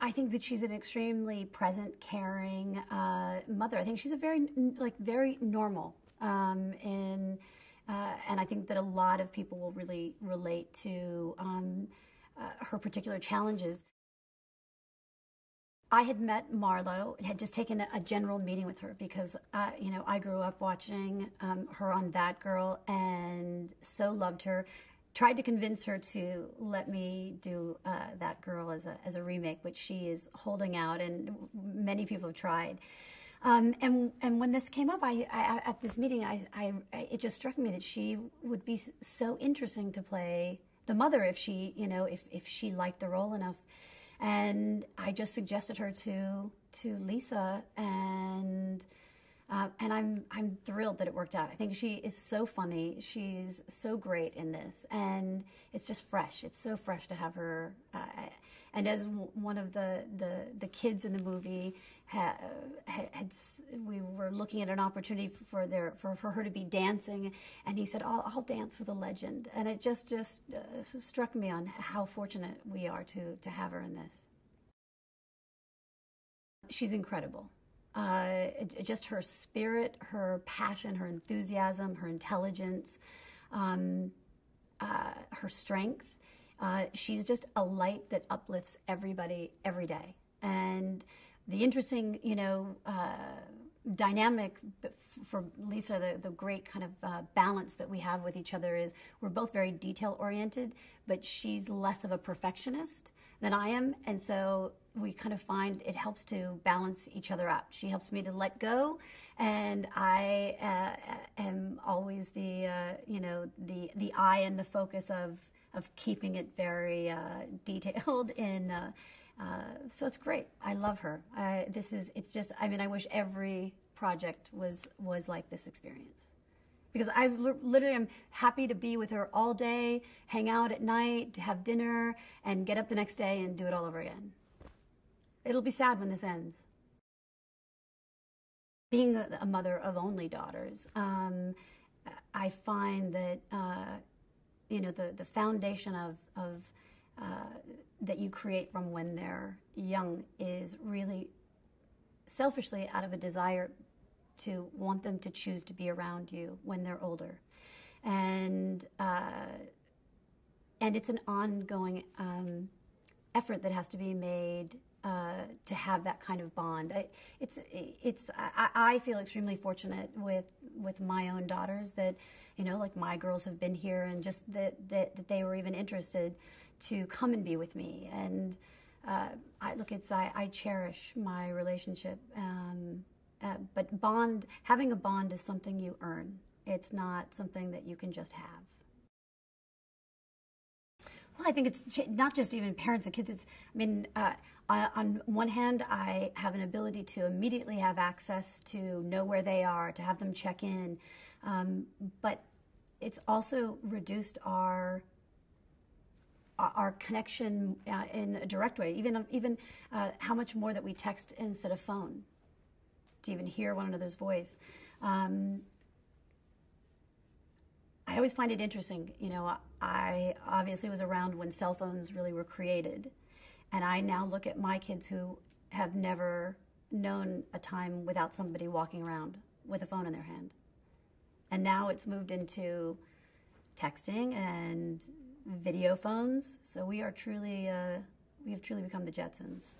I think that she's an extremely present, caring uh, mother. I think she's a very like very normal, um, and uh, and I think that a lot of people will really relate to um, uh, her particular challenges. I had met Marlo, had just taken a, a general meeting with her because, uh, you know, I grew up watching um, her on That Girl and so loved her. Tried to convince her to let me do uh, That Girl as a, as a remake, which she is holding out, and many people have tried. Um, and and when this came up, I, I at this meeting, I, I, it just struck me that she would be so interesting to play the mother if she, you know, if if she liked the role enough. And I just suggested her to to Lisa, and uh, and I'm I'm thrilled that it worked out. I think she is so funny. She's so great in this, and it's just fresh. It's so fresh to have her. Uh, and as one of the, the, the kids in the movie had, had, we were looking at an opportunity for their for, for her to be dancing, and he said, "I'll, I'll dance with a legend," and it just just uh, struck me on how fortunate we are to to have her in this. She's incredible. Uh, just her spirit, her passion, her enthusiasm, her intelligence, um, uh, her strength. Uh, she's just a light that uplifts everybody every day. And the interesting, you know, uh, dynamic for Lisa, the, the great kind of uh, balance that we have with each other is we're both very detail oriented, but she's less of a perfectionist than I am. And so we kind of find it helps to balance each other out. She helps me to let go, and I uh, am always the, uh, you know, the, the eye and the focus of of keeping it very uh, detailed in. Uh, uh, so it's great. I love her. this is. It's just. I mean, I wish every project was was like this experience because I literally am happy to be with her all day, hang out at night, to have dinner, and get up the next day and do it all over again. It'll be sad when this ends. Being a, mother of only daughters, um, I find that uh, you know the the foundation of of that you create from when they're young is really selfishly out of a desire to want them to choose to be around you when they're older, and uh, and it's an ongoing um, effort that has to be made uh, to have that kind of bond. I, it's it's I, I, feel extremely fortunate with with my own daughters that you know like my girls have been here and just that that, that they were even interested to come and be with me and uh, I look it's I, I cherish my relationship um, uh, but bond having a bond is something you earn. It's not something that you can just have. Well, I think it's not just even parents and kids. It's, I mean, uh, on one hand, I have an ability to immediately have access to know where they are, to have them check in, um, but it's also reduced our our connection uh, in a direct way. Even even uh, how much more that we text instead of phone to even hear one another's voice. Um, I always find it interesting. You know, I obviously was around when cell phones really were created. And I now look at my kids who have never known a time without somebody walking around with a phone in their hand. And now it's moved into texting and video phones. So we are truly, uh, we have truly become the Jetsons.